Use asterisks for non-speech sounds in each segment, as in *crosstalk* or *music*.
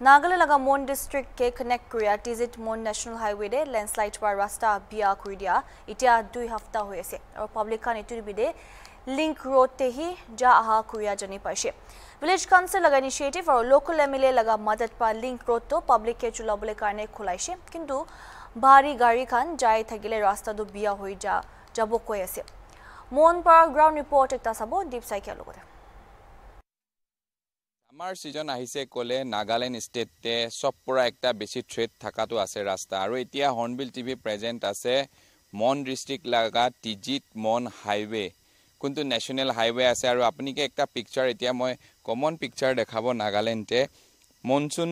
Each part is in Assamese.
নাগালেণ্ড লগা মন ডিষ্ট্ৰিক্টকে কানেক্ট কৰি টিজিত মন নেশ্যনেল হাইৱেৰে লেণ্ডশ্লাইড হোৱা ৰাস্তা বিয়া কৰি দিয়া এতিয়া দুই সপ্তাহ হৈ আছে আৰু পাব্লিকখন এইটোৰ বিধে লিংক ৰোডতেহি যা অহা কৰি জানি পাইছে ভিলেজ কাউন্সিল লগা ইনিচিয়েটিভ আৰু লোকেল এম এল এ লগা মদত পৰা লিংক ৰোডটো পাব্লিকে চলাবলৈ কাৰণে খোলাইছে কিন্তু ভাৰী গাড়ীখন যাই থাকিলে ৰাস্তাটো বিয়া হৈ যা যাব কৈ আছে মন পৰা গ্ৰাউণ্ড ৰিপৰ্ট এটা চাব দীপ চাইকিয়াৰ লগতে আমাৰ ছিজন আহিছে ক'লে নাগালেণ্ড ষ্টেটে চব পৰা একটা বেছি থ্ৰেড থকাটো আছে ৰাস্তা। আৰু এতিয়া হৰ্ণবিল টিভি প্ৰেজেণ্ট আছে মন ডিষ্ট্ৰিক্ট লগা টিজিত মন হাইৱে। কোনটো নেশ্যনেল হাইৱে আছে? আৰু আপুনিকে একটা পিকচাৰ এতিয়া মই কমন পিকচাৰ দেখাব নাগালেণ্ডে। মনচুন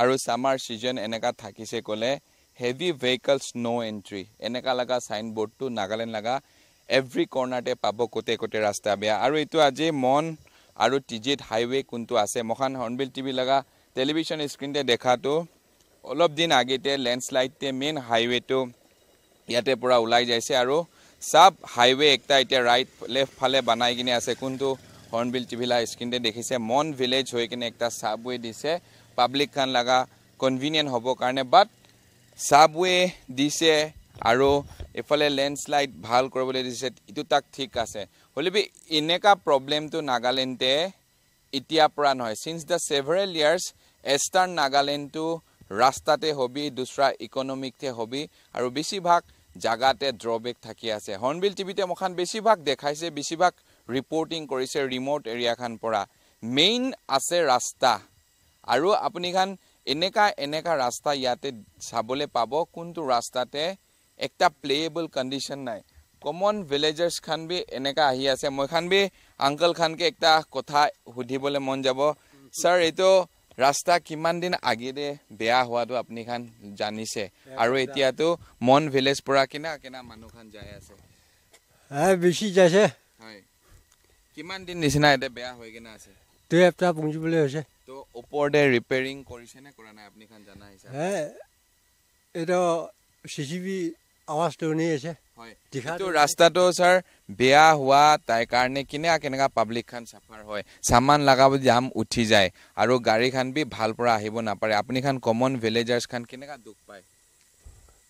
আৰু ছামাৰ ছিজন এনেকুৱা থাকিছে ক'লে হেভি ভেহিকলছ ন' এণ্ট্ৰি এনেকুৱা লগা চাইনবোৰ্ডটো নাগালেণ্ড লগা এভৰি কৰ্ণাৰতে পাব কোটে কোটে ৰাস্তা বেয়া। আৰু এইটো আজি মন আৰু টিজিত হাইৱে কোনটো আছে? মহান হৰ্ণবিল টিভি লগা টেলিভিশ্যন স্ক্ৰীণতে দেখাটো। অলপ দিন আগতে লেণ্ডশ্লাইডতে মেইন হাইৱেটো ইয়াতে পৰা ওলাই যাইছে আৰু চাব হাইৱে একটা এতিয়া ৰাইট লেফ্ট ফালে বনাই কিনে আছে। কোনটো হৰ্ণবিল টিভি লগা স্ক্ৰীণতে দেখিছে। মন ভিলেজ হৈ কিনে একটা চাবৱে দিছে। পাব্লিক খান লগা কনভিনিয়েণ্ট হ'বৰ কাৰণে বাট চাবৱে দিছে আৰু এইফালে লেণ্ডশ্লাইড ভাল কৰিবলৈ দিছে এইটো তাক ঠিক আছে। হ'লেবি এনেকুৱা প্ৰব্লেমটো নাগালেণ্ডে এতিয়াৰ পৰা নহয়। Since the several years eastern নাগালেণ্ডটো ৰাস্তাতে হবি দুচৰা ইকনমিকতে হবি আৰু বেছিভাগ জাগাতে ড্ৰবেক থাকি আছে। হৰ্ণবিল টিভিতে মোখান বেছিভাগ দেখাইছে বেছিভাগ ৰিপৰ্টিং কৰিছে ৰিম'ট এৰিয়াখান পৰা। মেইন আছে ৰাস্তা আৰু আপুনি খান এনেকা এনেকা ৰাস্তা ইয়াতে চাবলৈ পাব কোনটো ৰাস্তাতে একটা প্লেয়েবল কণ্ডিশ্যন নাই কমন ভিলেজাৰ্ছ খান বি এনেকা আহি আছে মই খান বি আংকল খানকে একটা কথা সুধিবলৈ মন যাব ছাৰ এইটো ৰাস্তা কিমান দিন আগেৰে বেয়া হোৱাটো আপুনি খান জানিছে আৰু এতিয়াতো মন ভিলেজ পৰা কিনা কিনা মানুহ খান যাই আছে বেছি যাইছে হয় কিমান দিন নিচিনা এতিয়া বেয়া হৈ কিনে আছে দুই সপ্তাহ পুহিবলৈ হৈছে তো ওপৰতে ৰিপেয়াৰিং কৰিছে নে কৰা নাই আপুনি খান জানা হিচাপে এইটো চি চি বি আৱাজটো শুনি আছে হয়। এইটো ৰাস্তাটো ছাৰ বেয়া হোৱা তাই কাৰণে কেনেকা কেনেকা পাব্লিক খান চাফাৰ হয় চামান লগাব জাম উঠি যায় আৰু গাড়ী খান বি ভাল পৰা আহিব নাপাৰে। আপুনি খান কমন ভিলেজাৰ্ছ খান কেনেকা দুখ পায়?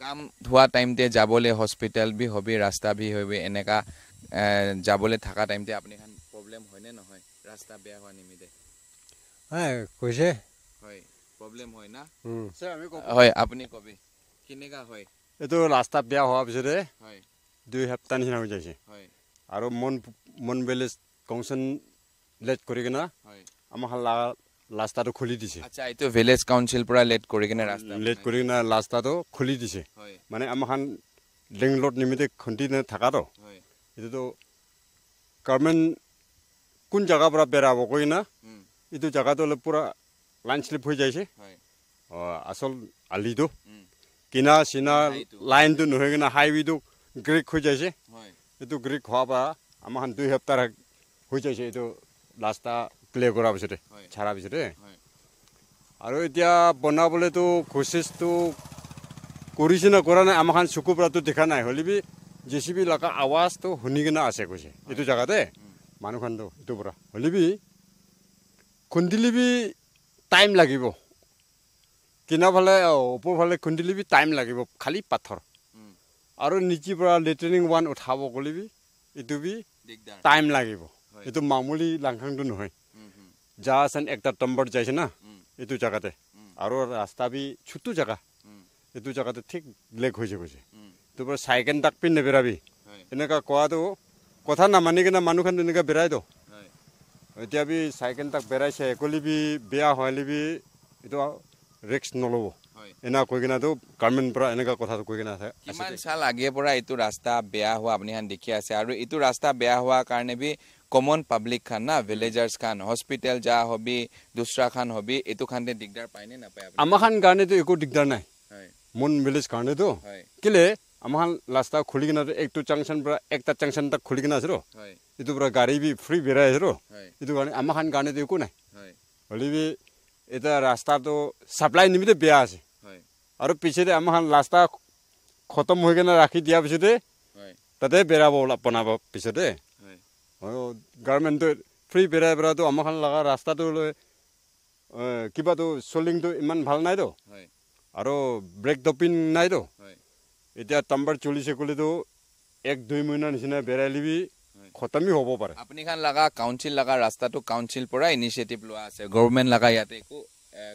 কাম হোৱা টাইমতে যাবলৈ হস্পিটেল বি হবি ৰাস্তা বি হবি এনেকা যাবলৈ থকা টাইমতে আপুনি খান প্ৰব্লেম হয়নে নহয়? ৰাস্তা বেয়া হোৱা নিমিত্তে। কৈছে। হয় প্ৰব্লেম হয় না? হয় আপুনি কবি। কেনেকা হয়? এইটো ৰাস্তা বেয়া হোৱাৰ পিছতে দুই সপ্তাহ নিচিনা হৈ যাইছে। আৰু মন মন ভিলেজ কাউঞ্চিল লেট কৰি কিনে আমাক ৰাস্তাটো খুলি দিছে। আচ্ছা এইটো ভিলেজ কাউঞ্চিল পৰা লেট কৰি কিনে ৰাস্তা লেট কৰি কিনে ৰাস্তাটো খুলি দিছে। মানে আমাক লিং ৰোড নিমিত্তে খুন্দি থকাটো। হয়। এইটোতো গভৰ্ণমেণ্ট কোন জেগাৰ পৰা বেৰাব কৈ না এইটো জেগাটো অলপ পূৰা লাইন শ্লিপ হৈ যাইছে। অঁ আচল আলিটো। কিনা চিনা। লাইনটো নহৈ কিনে হাইৱেটো গ্ৰেক হৈ যাইছে। এইটো গ্ৰেক হোৱাৰ পৰা আমাৰ দুই সপ্তাহ হৈ যাইছে। এইটো ৰাস্তা প্লে কৰাৰ পিছতে। চাৰাৰ পিছতে। আৰু এতিয়া বনাবলৈতো কোচিছটো কৰিছে নে কৰা নাই? আমাৰখন চকুৰ পৰাতো দেখা নাই। হ'লে বি জে চি বি লগা আৱাজটো শুনি কিনে আছে কৈছে। এইটো জেগাতে? মানুহখনটো এইটোৰ পৰা। হ'লে বি খুন্দিলে বি টাইম লাগিব। কিনাৰফালে ওপৰফালে খুন্দিলে বি টাইম লাগিব খালী পাথৰ। আৰু নিচিৰ পৰা লেট্ৰিনিং ওৱান উঠাব গ'লে বি এইটো বি টাইম লাগিব। এইটো মামুলি লাংখাংটো নহয়। যা আছেন একটা টম্বৰ যাইছে না এইটো জেগাতে। আৰু ৰাস্তা বি ছোটো জেগা। এইটো জেগাতে ঠিক ব্লেক হৈছে উম, তোৰ পৰা চাইকেল তাক পিন নেবেৰাবি এনেকুৱা কোৱাটো কথা নামানি কিনে মানুহখন এনেকৈ বেৰাইতো হয়, এতিয়া বি চাইকেল তাক বেৰাইছে একলি বি বেয়া হ'লে বি এইটো ৰিক্স নল'ব হয়। এনে কৈ কিনেতো গভৰ্ণমেণ্ট পৰা এনেকুৱা কথাটো কৈ কিনে আছে। কিমান চাল আগেৰ পৰা এইটো ৰাস্তা বেয়া হোৱা আপুনি খান দেখি আছে আৰু এইটো ৰাস্তা বেয়া হোৱাৰ কাৰণে বি কমন পাব্লিক খান না ভিলেজাৰ্ছ খান হস্পিটেল যা হবি দুচৰা খান হবি এইটো খানতে দিগদাৰ পায়নে নাপায় আপুনি? আমাৰ খান কাৰণেতো একো দিগদাৰ নাই। মন ভিলেজ কাৰণেতো কেলে? আমাৰ ৰাস্তা খুলি কিনে একটো জাংচন পৰা একটা জাংচন তাক খুলি কিনে আছে ৰ। হয়। এইটো পৰা গাড়ী বি ফ্ৰী বেৰাই আছে ৰ। এইটো কাৰণে আমাৰ খান কাৰণেতো একো নাই। হ'লে বি এতিয়া ৰাস্তাটো ছাপ্লাই নিমিত্তে বেয়া আছে হয় আৰু পিছতে আমাৰ ৰাস্তা খতম হৈ কিনে ৰাখি দিয়াৰ পিছতে তাতে বেৰাব বনাব পিছতে হয় গভৰ্ণমেণ্টটো ফ্ৰী বেৰাই বেৰাটো আমাৰ খান লগা ৰাস্তাটো লৈ কিবাটো চলিংটো ইমান ভাল নাইতো আৰু ব্ৰেক ডপিন নাইতো এতিয়া টাম্বাৰ চলিছে ক'লেতো এক দুই মহিনা নিচিনা বেৰাই লিবি। খতমি হ'ব পাৰে। আপুনি খান লগা কাউন্সিল লগা ৰাস্তাটো কাউন্সিল পৰা ইনিচিয়েটিভ লোৱা আছে। গভৰ্ণমেণ্ট লগা ইয়াতে একো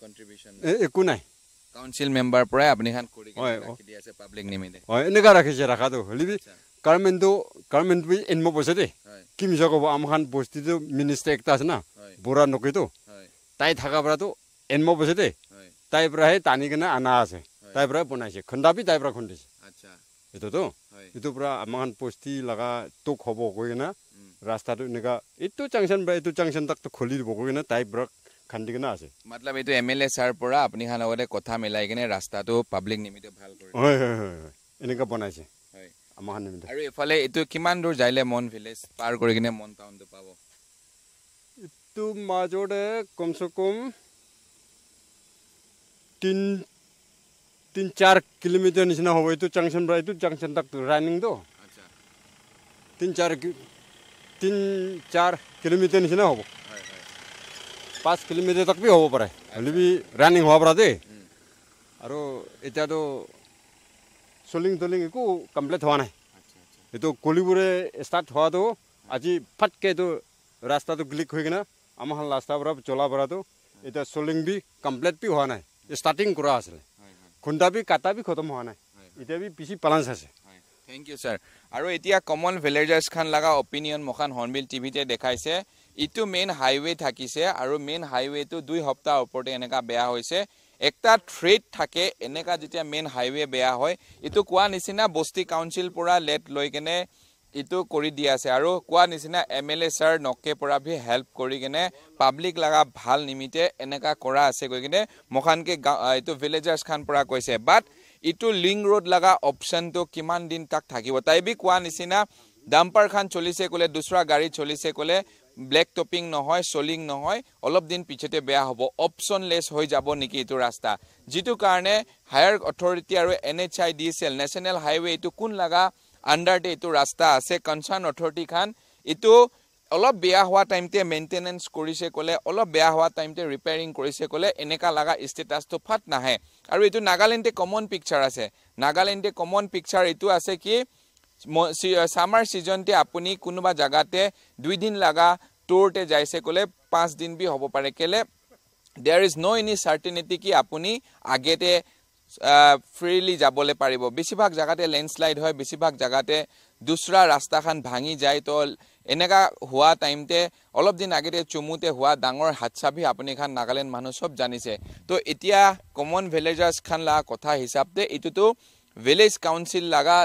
কণ্ট্ৰিবিউশ্যন এ, একো নাই। কাউন্সিল মেম্বাৰ পৰাই আপুনি খান কৰি দি আছে পাব্লিক নিমিতে হয় এনেকুৱা ৰাখিছে ৰাখাটো। হ'লেবি আচ্ছা। গাৰ্মেণ্টটো গাৰ্মেণ্টটো এনিব পইচা দেই। কি মিছা ক'ব আমাখান বস্তিটো মিনিষ্টাৰ একটা আছে না বুঢ়া নকৈতো তাই থকা পৰাতো এনিব পইচা দেই। তাইৰ পৰাহে টানি কেনে অনা আছে। তাইৰ পৰাই বনাইছে। খুন্দাবি তাইৰ পৰা খুন্দিছে। এইটোতো এইটোৰ পৰা আমাখান বস্তি লগা তোক হ'ব কৈ কিনে। ৰাস্তাটো এনেকুৱা এইটো জাংচন বা এইটো জাংচন তাকতো খুলি দিব কৈ কিনে তাইৰ পৰা খান্দি কিনে আছে মতলব এইটো এম এল এ ছাৰ পৰা আপুনি খান লগতে কথা মিলাই কিনে ৰাস্তাটো পাব্লিক নিমিতে ভাল কৰি হয় হয় হয় এনেকুৱা বনাইছে আমাখান নিমিত্তে আৰু এইফালে এইটো কিমান দূৰ যাইলে মন ভিলেজ পাৰ কৰি কিনে মন টাউনটো পাব এইটো মাজতে কমচে কম তিন তিন চাৰ কিলোমিটাৰ নিচিনা হ'ব এইটো জাংচন পৰা এইটো জাংচন তাক ৰানিংটো আচ্ছা তিন চাৰ কি- তিন চাৰ কিলোমিটাৰ নিচিনা হ'ব হয় হয় পাঁচ কিলোমিটাৰ তাক বি হ'ব পাৰে হ'লে বি ৰানিং হোৱাৰ পৰা দেই উম। আৰু এতিয়াতো চলিং টলিং একো কমপ্লিট হোৱা নাই আচ্ছা আচ্ছা এইটো কলিবোৰে ষ্টাৰ্ট হোৱাটো আজি ফাটকৈ এইটো ৰাস্তাটো ক্লিক হৈ কিনে আমাৰ ৰাস্তাৰ পৰা চলা পৰাটো এতিয়া চলিং বি কমপ্লিট বি হোৱা নাই ষ্টাৰ্টিং কৰা আছিলে হয় হয় খুন্দা বি কাটা বি খতম হোৱা নাই। এতিয়া বি পিছি পালাঞ্চ আছে। থেংক ইউ ছাৰ আৰু এতিয়া কমন ভিলেজাৰ্ছ খান লগা অপিনিয়ন মখান হৰ্ণবিল টিভিতে দেখাইছে। ইটো মেইন হাইৱে থাকিছে আৰু মেইন হাইৱেটো দুই সপ্তাহ ওপৰতে এনেকুৱা বেয়া হৈছে। একটা থ্ৰেড থাকে এনেকুৱা যেতিয়া মেইন হাইৱে বেয়া হয় এইটো কোৱা নিচিনা বস্তি কাউন্সিল পৰা লেট লৈ কেনে এইটো কৰি দি আছে। আৰু কোৱা নিচিনা এম এল এ ছাৰ নকে পৰা ভি হেল্প কৰি কেনে পাব্লিক লগা ভাল নিমিতে এনেকুৱা কৰা আছে কৈ কিনে মখানকে গাঁও এইটো ভিলেজাৰ্ছ খান পৰা কৈছে। বাট ইটো লিং ৰোড লগা অপশ্যনটো কিমান দিন তাক থাকিব? তাই বি কোৱা নিচিনা ডাম্পাৰ খান চলিছে ক'লে দুচৰা গাড়ী চলিছে ক'লে ব্লেক টপিং নহয় চলিং নহয় অলপ দিন পিছতে বেয়া হ'ব অপশ্যনলেছ হৈ যাব নেকি এইটো ৰাস্তা? যিটো কাৰণে হায়াৰ অথৰিটি আৰু N H I D C L national highway এইটো কোন লগা আণ্ডাৰতে এইটো ৰাস্তা আছে কনচাৰ্ণ অথৰিটি খান। এইটো অলপ বেয়া হোৱা টাইমতে মেইনটেনেঞ্চ কৰিছে ক'লে অলপ বেয়া হোৱা টাইমতে ৰিপেয়াৰিং কৰিছে ক'লে এনেকুৱা লগা ষ্টেটাছটো ফাট নাহে। আৰু এইটো নাগালেণ্ডে কমন পিকচাৰ আছে। নাগালেণ্ডে কমন পিকচাৰ এইটো আছে কি ছামাৰ ছিজনতে আপুনি কোনোবা জেগাতে দুইদিন লগা টুৰতে যাইছে ক'লে পাঁচ দিন বি হ'ব পাৰে। কেলে there is no' any certainty কি আপুনি আগেতে ফ্ৰীলি যাবলৈ পাৰিব। বেছিভাগ জেগাতে লেণ্ডশ্লাইড হয় বেছিভাগ জেগাতে দুচৰা ৰাস্তাখন ভাঙি যায়। তো এনেকুৱা হোৱা টাইমতে অলপ দিন আগতে চুমুতে হোৱা ডাঙৰ হাদচাভি আপুনি খান নাগালেণ্ড মানুহ চব জানিছে। তো এতিয়া কমন ভিলেজাৰ্ছ খান লগা কথা হিচাপতে এইটোতো ভিলেজ কাউন্সিল লগা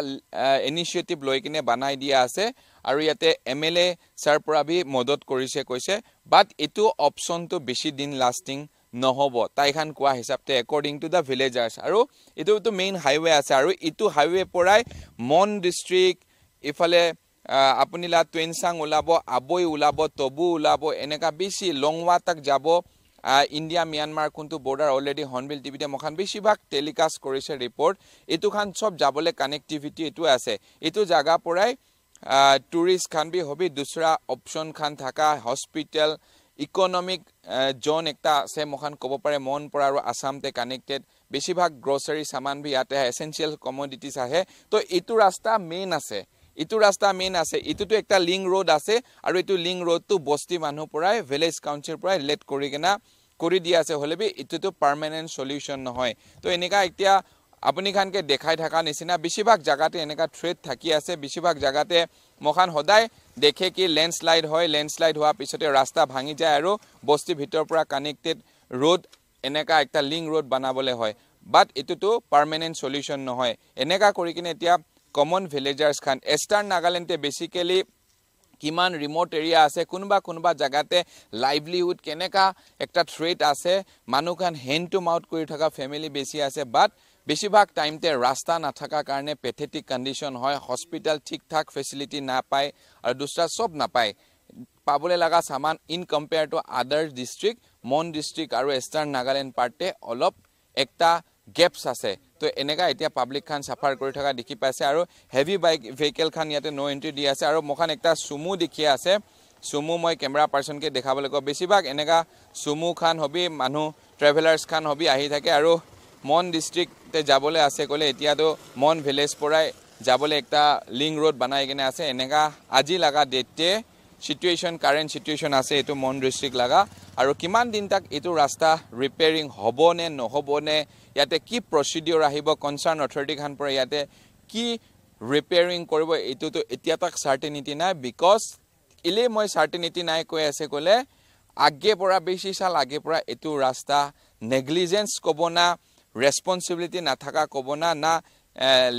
ইনিচিয়েটিভ লৈ কিনে বনাই দিয়া আছে। আৰু ইয়াতে এম এল এ ছাৰ পৰা ভি মদত কৰিছে কৈছে। বাট এইটো অপশ্যনটো বেছি দিন লাষ্টিং নহ'ব। তাইখান কোৱা হিচাপতে একৰ্ডিং টু দ্য ভিলেজাৰ্ছ আৰু এইটোতো মেইন হাইৱে আছে আৰু ইটো হাইৱে পৰাই মন ডিষ্ট্ৰিক্ট ইফালে আপুনি লা টুৱেনচাং ওলাব আবৈ ওলাব তবু ওলাব এনেকুৱা বেছি লংৱা তাক যাব ইণ্ডিয়া ম্যানমাৰ কোনটো বৰ্ডাৰ অলৰেডি হৰ্ণবিল টিভিতে মখান বেছিভাগ টেলিকাষ্ট কৰিছে ৰিপৰ্ট এইটো খান চব যাবলৈ কানেক্টিভিটি এইটো আছে। এইটো জাগা পৰাই টুৰিষ্ট খান বি হবি দুচৰা অপশ্যন খান থকা হস্পিটেল ইকনমিক জ'ন একটা আছে মখান ক'ব পাৰে মন পৰা আৰু আছামতে কানেক্টেড বেছিভাগ গ্ৰচাৰী চামান বি ইয়াতে এচেঞ্চিয়েল কমডিটিছ আহে। তো এইটো ৰাস্তা মেইন আছে ইটো ৰাস্তা মেইন আছে ইটোতো একটা লিং ৰোড আছে আৰু এইটো লিং ৰোডটো বস্তি মানুহ পৰাই ভিলেজ কাউন্সিল পৰাই লেট কৰি কিনে কৰি দি আছে হ'লে বি এইটোতো পাৰ্মানেণ্ট চলিউশ্যন নহয়। তো এনেকুৱা এতিয়া আপুনি খানকে দেখাই থকা নিচিনা বেছিভাগ জেগাতে এনেকুৱা থ্ৰেড থাকি আছে বেছিভাগ জেগাতে মখান সদায় দেখে কি লেণ্ডশ্লাইড হয় লেণ্ডশ্লাইড হোৱাৰ পিছতে ৰাস্তা ভাঙি যায় আৰু বস্তিৰ ভিতৰৰ পৰা কানেক্টেড ৰোড এনেকুৱা একটা লিং ৰোড বনাবলৈ হয়। বাট এইটোতো পাৰ্মানেণ্ট চলিউশ্যন নহয়। এনেকুৱা কৰি কিনে এতিয়া কমন ভিলেজাৰ্ছ খান এষ্টাৰ্ণ নাগালেণ্ডে বেচিকেলি কিমান ৰিম'ট এৰিয়া আছে কোনোবা কোনোবা জেগাতে লাইভলিহুড কেনেকুৱা একটা থ্ৰেট আছে মানুহখন হেণ্ড টু মাউথ কৰি থকা ফেমিলি বেছি আছে বাট বেছিভাগ টাইমতে ৰাস্তা নাথাকাৰ কাৰণে পেথেটিক কণ্ডিশ্যন হয় হস্পিটেল ঠিক ঠাক ফেচিলিটি নাপায় আৰু দুসৰা চব নাপায়। পাবলৈ লগা চামান in compare to other district Mon district আৰু ইষ্টাৰ্ণ নাগালেণ্ড পাৰ্টে অলপ একটা গেপছ আছে। তো এনেকুৱা এতিয়া পাব্লিক খান চাফাৰ কৰি থকা দেখি পাইছে আৰু হেভি বাইক ভেহিকেল খান ইয়াতে ন' এণ্ট্ৰি দি আছে আৰু মোখান একটা চুমু দেখি আছে। চুমু মই কেমেৰা পাৰ্চনকে দেখাবলৈ কওঁ। বেছিভাগ এনেকুৱা চুমু খান হবি মানুহ ট্ৰেভেলাৰ্ছ খান হবি আহি থাকে আৰু মন ডিষ্ট্ৰিক্টে যাবলৈ আছে ক'লে এতিয়াতো মন ভিলেজ পৰাই যাবলৈ একটা লিংক ৰোড বনাই কিনে আছে। এনেকুৱা আজি লগা ডেটে চিটুৱেশ্যন কাৰেণ্ট চিটুৱেশ্যন আছে এইটো মন ডিষ্ট্ৰিক্ট লগা। আৰু কিমান দিন তাক এইটো ৰাস্তা ৰিপেয়াৰিং হ'বনে নহ'বনে ইয়াতে কি প্ৰচিডিঅ'ৰ আহিব কনচাৰ্ণ অথৰিটিখান পৰা ইয়াতে কি ৰিপেয়াৰিং কৰিব এইটোতো এতিয়া তাক চাৰ্টেনিটি নাই বিকজ ইলে মই চাৰ্টেনিটি নাই কৈ আছে ক'লে আগে পৰা বেছি চাল আগে পৰা এইটো ৰাস্তা নেগলিজেঞ্চ ক'ব না ৰেচপনচিবিলিটি নাথাকা ক'ব না না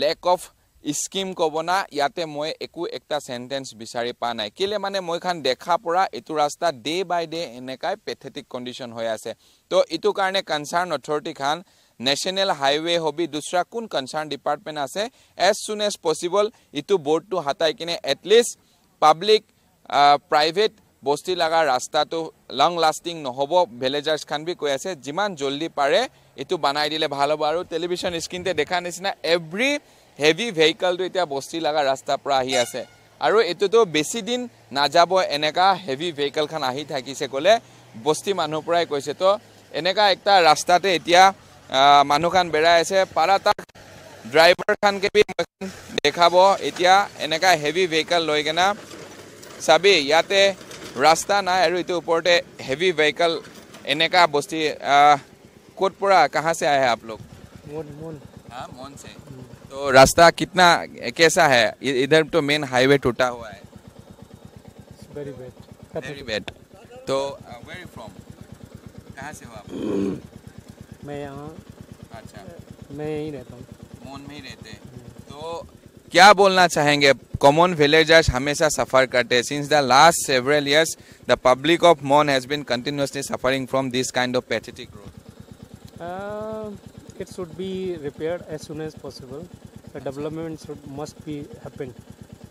লেক অফ স্কিম ক'ব না ইয়াতে মই একো একটা চেণ্টেঞ্চ বিচাৰি পোৱা নাই। কেলে মানে মই খান দেখা পৰা এইটো ৰাস্তা ডে বাই ডে এনেকাই পেথেটিক কণ্ডিশ্যন হৈ আছে। তো এইটো কাৰণে কনচাৰ্ণ অথৰিটি খান নেশ্যনেল হাইৱে হবি দুচৰা কোন কনচাৰ্ণ ডিপাৰ্টমেণ্ট আছে এজ চুন এজ পচিবল ইটো বৰ্ডটো হাতাই কিনে এটলিষ্ট পাব্লিক প্ৰাইভেট বস্তি লগা ৰাস্তাটো লং লাষ্টিং নহ'ব ভিলেজাৰ্ছ খান বি কৈ আছে যিমান জল্দি পাৰে এইটো বনাই দিলে ভাল হ'ব। আৰু টেলিভিশ্যন স্ক্ৰীণতে দেখা নিচিনা এভৰি হেভি ভেহিকলটো এতিয়া বস্তি লগা ৰাস্তাৰ পৰা আহি আছে। আৰু এইটোতো বেছি দিন নাযাব এনেকুৱা হেভি ভেহিকলখন আহি থাকিছে ক'লে বস্তি মানুহৰ পৰাই কৈছে। তো এনেকুৱা একটা ৰাস্তাতে এতিয়া মানুহখন বেৰাই আছে। পাৰা তাক ড্ৰাইভাৰখনকে বি দেখাব। এতিয়া এনেকুৱা হেভি ভেহিকল লৈ কিনে চাবি ইয়াতে ৰাস্তা নাই আৰু এইটোৰ ওপৰতে হেভি ভেহিকল এনেকুৱা বস্তি कोटपुरा कहाँ से आए हैं आप लोग? मोन मोन। हाँ मोन से। तो रास्ता कितना कैसा है? इधर तो मेन हाईवे टूटा हुआ है। वेरी बैड वेरी बैड तो uh, वेर फ्रॉम कहाँ से हो आप? *clears throat* मैं यहाँ। अच्छा। मैं यहीं रहता हूँ। मोन में ही रहते हैं। तो क्या बोलना चाहेंगे? कॉमन विलेजर्स हमेशा सफ़र करते हैं। Since the last several years the public of Mon has been continuously suffering from this kind of pathetic road uh, it should be repaired as soon as possible. The development should must be happen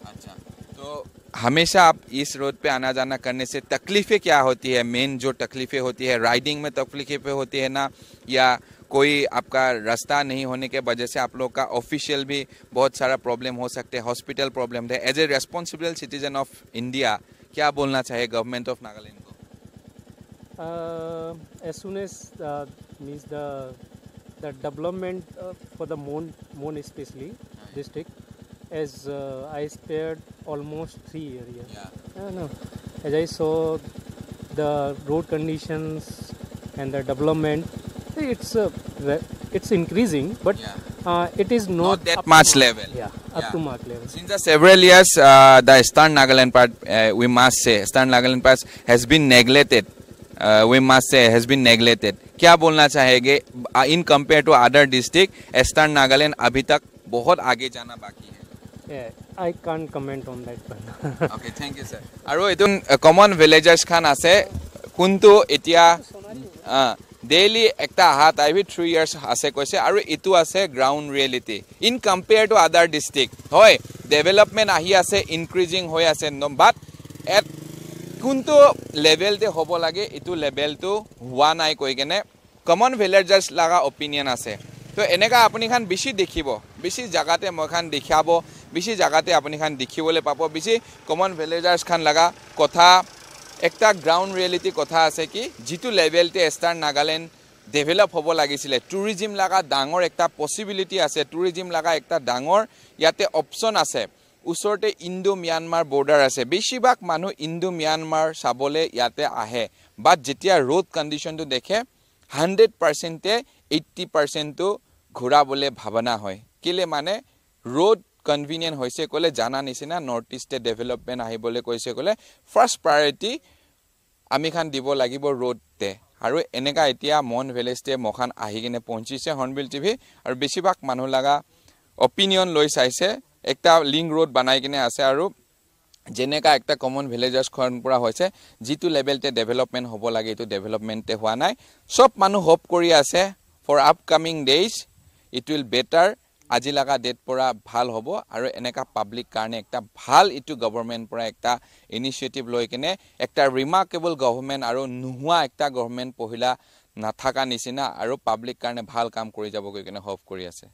अच्छा तो हमेशा आप इस रोड पे आना जाना करने से तकलीफें क्या होती है? मेन जो तकलीफें होती है राइडिंग में तकलीफें होती है ना? या कोई आपका रास्ता नहीं होने के वजह से आप लोग का ऑफिशियल भी बहुत सारा प्रॉब्लम हो सकते हैं हॉस्पिटल प्रॉब्लम है। As a responsible citizen of India क्या बोलना चाहिए government of Nagaland uh, as soon as uh, means the the development uh, for the Mon Mon especially district as uh, I spared almost three years. Yeah. No, as I saw the road conditions and the development, it's uh, it's increasing, but Yeah. uh, it is not, Not that much level. Yeah, Yeah. up to mark level. Since the several years, uh, the Eastern Nagaland part, uh, we must say, Eastern Nagaland part has been neglected. Uh, we must say has been neglected. क्या बोलना चाहेंगे in compare to other district eastern Nagaland अभी तक बहुत आगे जाना बाकी है Yeah, I can't comment on that one. Okay thank you sir আৰু এইটো কমন ভিলেজাৰ্ছ খান আছে কোনটো এতিয়া ডেইলি একটা অহা টাইপি থ্ৰী ইয়াৰ্ছ আছে কৈছে আৰু এইটো আছে ground reality in compare to other district হয় ডেভেলপমেণ্ট আহি আছে ইনক্ৰিজিং হৈ আছে বাট এট কোনটো লেভেলতে হ'ব লাগে এইটো লেভেলটো হোৱা নাই কৈ কেনে কমন ভিলেজাৰ্ছ লগা অপিনিয়ন আছে। তো এনেকুৱা আপুনি খান বেছি দেখিব বেছি জেগাতে মই খান দেখাব বেছি জেগাতে আপুনি খান দেখিবলৈ পাব বেছি কমন ভিলেজাৰ্ছ খান লগা কথা একটা গ্ৰাউণ্ড ৰিয়েলিটি কথা আছে কি যিটো লেভেলতে ইষ্টাৰ্ণ নাগালেণ্ড ডেভেলপ হ'ব লাগিছিলে। টুৰিজিম লগা ডাঙৰ একটা পচিবিলিটি আছে টুৰিজিম লগা একটা ডাঙৰ ইয়াতে অপশ্যন আছে। ওচৰতে ইণ্ডো ম্যানমাৰ বৰ্ডাৰ আছে। বেছিভাগ মানুহ ইণ্ডো ম্যানমাৰ চাবলৈ ইয়াতে আহে। বাট যেতিয়া ৰোড কণ্ডিশ্যনটো দেখে হাণ্ড্ৰেড পাৰ্চেণ্টে এইট্টি পাৰ্চেণ্টটো ঘূৰাবলৈ ভাৱনা হয়। কেলে মানে ৰোড কনভিনিয়েণ্ট হৈছে ক'লে জানা নিচিনা নৰ্থ ইষ্টে ডেভেলপমেণ্ট আহিবলৈ কৈছে ক'লে ফাৰ্ষ্ট প্ৰায়ৰিটি আমি খান দিব লাগিব ৰোডতে আৰু এনেকুৱা এতিয়া মন ভিলেজতে মখান আহি কিনে পहुঁচিছে হৰ্ণবিল টিভি। আৰু বেছিভাগ মানুহ লগা অপিনিয়ন লৈ চাইছে। একটা লিংক ৰোড বনাই কিনে আছে আৰু যেনেকা একটা কমন ভিলেজাৰ্ছখন পৰা হৈছে যিটো লেভেলতে ডেভেলপমেণ্ট হ'ব লাগে এইটো ডেভেলপমেণ্টে হোৱা নাই। চব মানুহ হোপ কৰি আছে for upcoming days it will better আজি লগা ডেট পৰা ভাল হ'ব আৰু এনেকা পাব্লিক কাৰণে একটা ভাল এইটো গভৰ্ণমেণ্ট পৰা একটা ইনিচিয়েটিভ লৈ কিনে একটা ৰিমাৰ্কেবল গভৰ্ণমেণ্ট আৰু নোহোৱা একটা গভৰ্ণমেণ্ট পহিলা নাথাকা নিচিনা আৰু পাব্লিক কাৰণে ভাল কাম কৰি যাব গৈ কিনে হোপ কৰি আছে।